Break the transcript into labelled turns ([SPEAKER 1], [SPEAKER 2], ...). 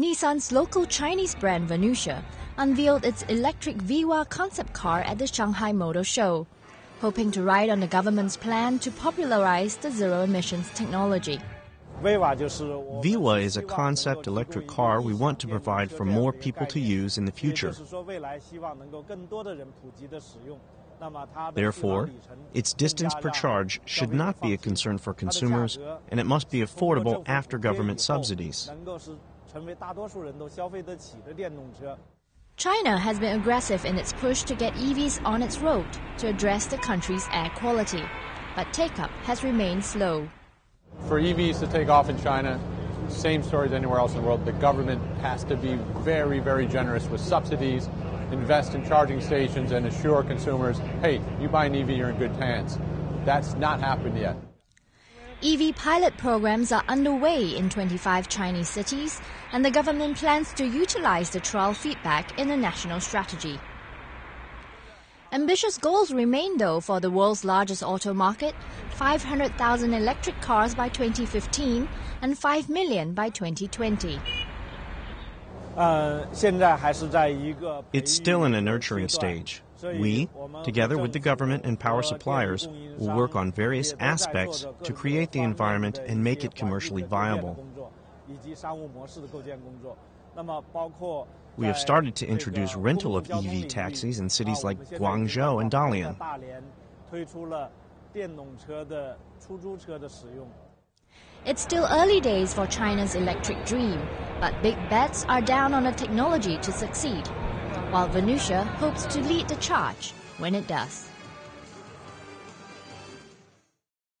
[SPEAKER 1] Nissan's local Chinese brand Venucia unveiled its electric Viwa concept car at the Shanghai Motor Show, hoping to ride on the government's plan to popularize the zero emissions technology.
[SPEAKER 2] Viwa is a concept electric car we want to provide for more people to use in the future. Therefore, its distance per charge should not be a concern for consumers, and it must be affordable after government subsidies.
[SPEAKER 1] China has been aggressive in its push to get EVs on its road to address the country's air quality, but take up has remained slow.
[SPEAKER 3] For EVs to take off in China, same story as anywhere else in the world. The government has to be very, very generous with subsidies invest in charging stations and assure consumers, hey, you buy an EV, you're in good hands. That's not happened yet.
[SPEAKER 1] EV pilot programs are underway in 25 Chinese cities, and the government plans to utilize the trial feedback in the national strategy. Ambitious goals remain, though, for the world's largest auto market 500,000 electric cars by 2015 and 5 million by 2020.
[SPEAKER 2] Uh, it's still in a nurturing stage. We, together with the government and power suppliers, will work on various aspects to create the environment and make it commercially viable. We have started to introduce rental of EV taxis in cities like Guangzhou and Dalian.
[SPEAKER 1] It's still early days for China's electric dream, but big bets are down on the technology to succeed, while Venucia hopes to lead the charge when it does.